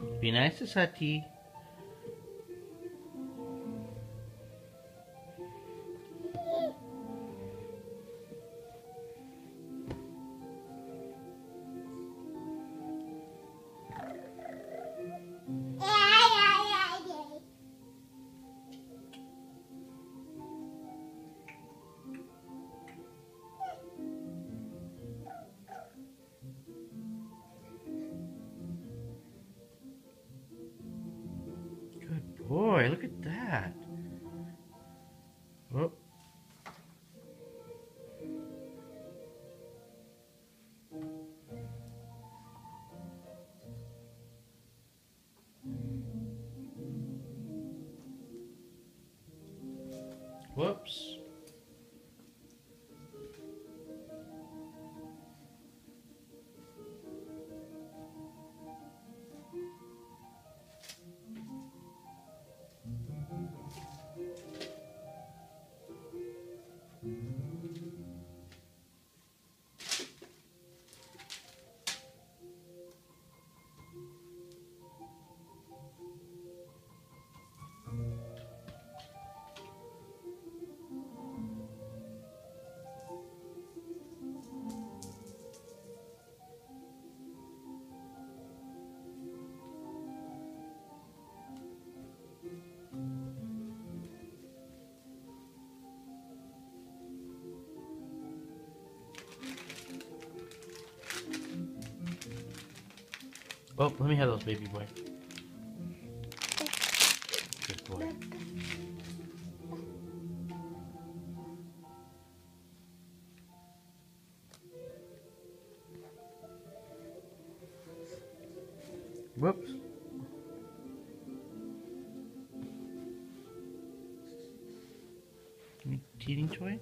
Binaysasati boy, look at that. Oh. Whoops. Oh, let me have those, baby boy. Good boy. Whoops. Teething toy?